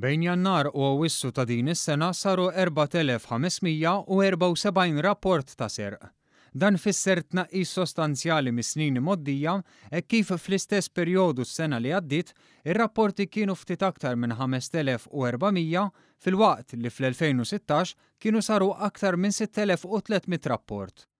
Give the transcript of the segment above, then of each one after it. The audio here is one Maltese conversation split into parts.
Bejn Jannar u Awwissu ta' din is-sena saru 4,574 rapport ta' serq. Dan fisser tnaqqis sostanzjali mis-snin imgħoddija hekk kif fl-istess perjodu s-sena li għaddiet ir-rapporti kienu ftit aktar minn 5,400 filwaqt li fl-2016 kienu saru aktar minn 6,300 rapport.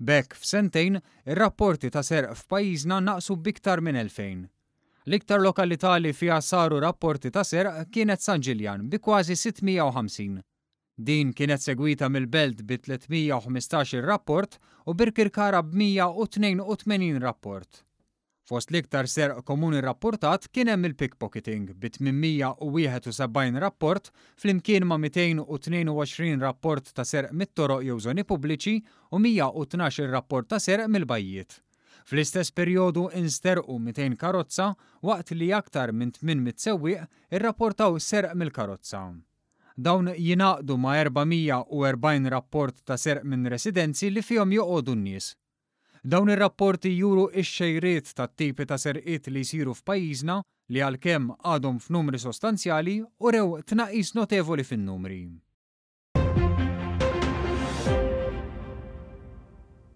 B'hekk, f'sentejn, ir-rapporti ta' serq f'pajjiżna naqsu b'iktar minn 2,000. L-iktar lokalità li fiha saru rapporti ta' serq kienet San Ġiljan bi kważi 650. Din kienet segwita mill-Belt bi 315-il rapport u Birkirkara b'182 rapport. Fost l-iktar serq komuni rrappurtat kien hemm il-pickpocketing bi 871 rapport flimkien ma' 222 rapport ta' serq mit-toroq jew żoni pubbliċi u 112 ir-rapport ta' serq mill-bajjiet. Fl-istess perjodu nsterqu 200 karozza waqt li aktar minn 800 sewwieq irrapportaw serq mill-karozza. Dawn jingħaqdu ma' 440 rapport ta' serq minn residenzi li fihom joqogħdu n-nies. Dawn ir-rapporti juru x-xejriet tat-tipi ta' serqiet li jsiru f'pajjiżna li għalkemm għadhom f'numri sostanzjali, urew tnaqqis notevoli fin-numri.